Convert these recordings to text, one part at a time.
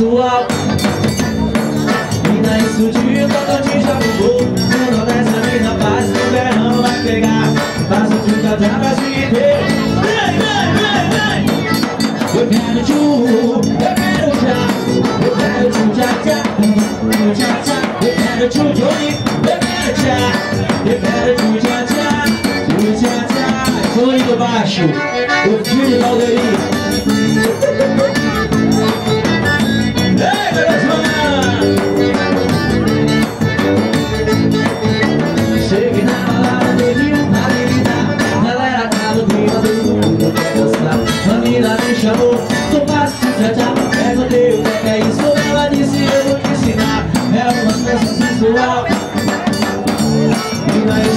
sexual Mina, isso de todo te já mudou Quando nessa mina paz, do verão vai pegar. Passa de cada abraço e deu Vem, vem, vem, vem. Eu quero tchu, eu quero já Eu quero tchu, já, já Tchu, já, já Eu quero tchu, Johnny. Eu quero já Eu quero tchu, já, já Tchu, já, já Johnny do baixo. O filho da Aldeirinha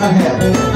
I have.